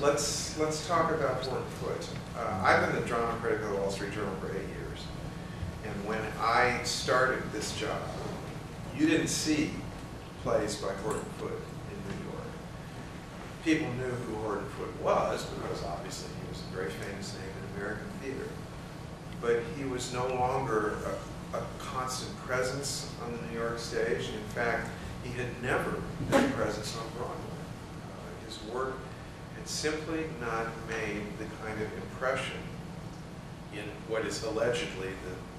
let's, let's talk about Horton Foote. Uh, I've been the drama critic of the Wall Street Journal for eight years. And when I started this job, you didn't see plays by Horton Foote in New York. People knew who Horton Foote was because obviously he was a very famous name in American theater. But he was no longer a, a constant presence on the New York stage. In fact, he had never had a presence on Broadway. Uh, his work had simply not made the kind of impression in what is allegedly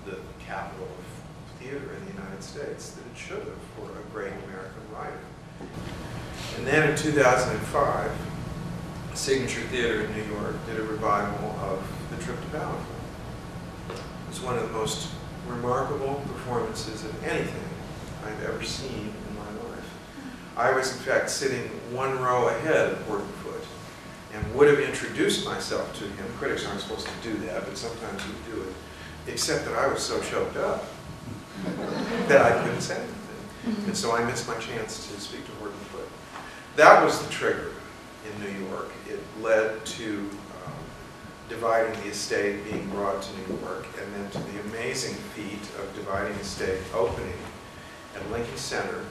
the, the capital of theater in the United States that it should have for a great American writer. And then in 2005, Signature Theater in New York did a revival of The Trip to Bountiful. It was one of the most remarkable performances of anything I've ever seen in my life. I was in fact sitting one row ahead of Horton Foote and would have introduced myself to him. Critics aren't supposed to do that, but sometimes you do it. Except that I was so choked up that I couldn't say anything. And so I missed my chance to speak to Horton Foote. That was the trigger in New York. It led to um, dividing the estate being brought to New York, and then to the amazing feat of dividing the estate opening at Lincoln Center,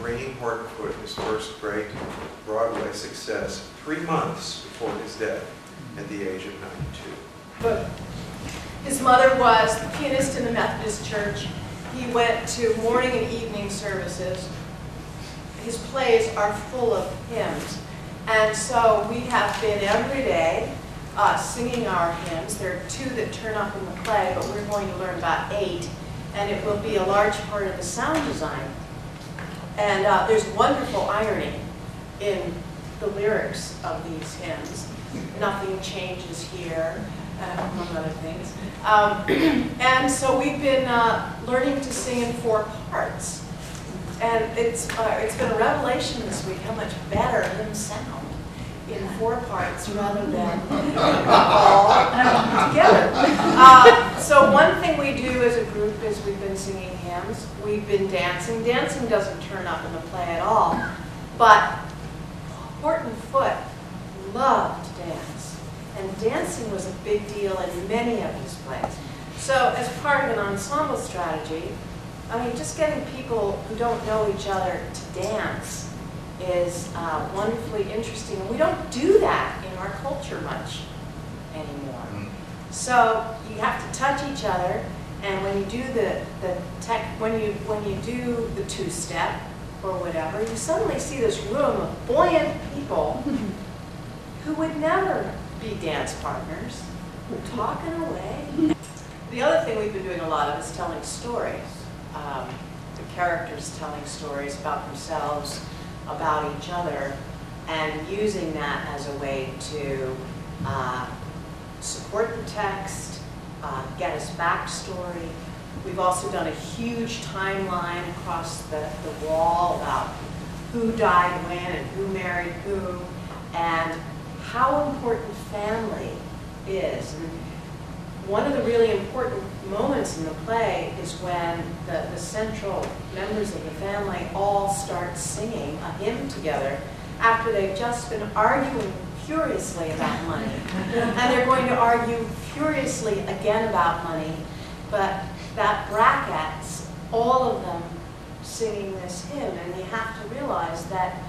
bringing Horton Foote his first great Broadway success three months before his death at the age of 92. But his mother was the pianist in the Methodist Church. He went to morning and evening services. His plays are full of hymns. And so we have been every day uh, singing our hymns. There are two that turn up in the play, but we're going to learn about eight. And it will be a large part of the sound design. And uh, there's wonderful irony in the lyrics of these hymns. Nothing changes here, uh, among other things. Um, and so we've been uh, learning to sing in four parts. And it's, uh, it's been a revelation this week how much better hymns sound in four parts rather than all together. Uh, so one thing we do as a group is we've been singing hymns, we've been dancing. Dancing doesn't turn up in the play at all, but Horton Foote loved to dance, and dancing was a big deal in many of his plays. So as part of an ensemble strategy, I mean, just getting people who don't know each other to dance is uh, wonderfully interesting. We don't do that in our culture much anymore. So you have to touch each other, and when you do the, the tech, when you, when you do the two-step or whatever, you suddenly see this room of buoyant people who would never be dance partners, talking away. The other thing we've been doing a lot of is telling stories. Um, the characters telling stories about themselves, about each other, and using that as a way to uh, support the text, uh, get us backstory. We've also done a huge timeline across the, the wall about who died when and who married who, and how important family is. And one of the really important moments in the play is when the, the central members of the family all start singing a hymn together after they've just been arguing furiously about money. And they're going to argue furiously again about money, but that brackets all of them singing this hymn, and you have to realize that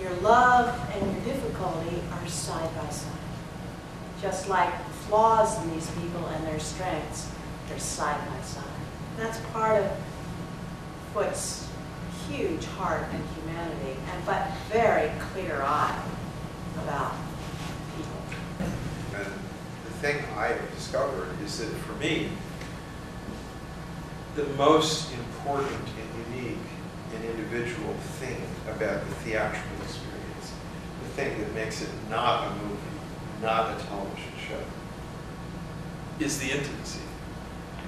your love and your difficulty are side by side. Just like flaws in these people and their strengths, they're side by side. That's part of what's huge heart and humanity, and but very clear eye about people. And the thing I have discovered is that for me, the most important and unique and individual thing about the theatrical experience, the thing that makes it not a movie, not a television show, is the intimacy.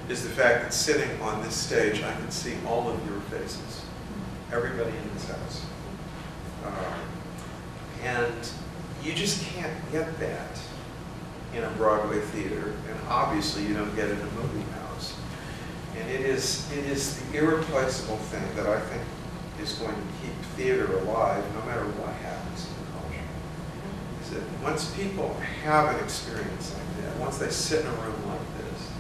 Is the fact that sitting on this stage, I can see all of your faces, everybody in this house. Um, and you just can't get that in a Broadway theater, and obviously you don't get it in a movie house. And it is, it is the irreplaceable thing that I think is going to keep theater alive no matter what happens in the culture. Is that once people have an experience like that, once they sit in a room like this,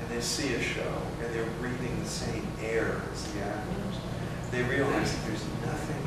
and they see a show, and they're breathing the same air as the actors, they realize that there's nothing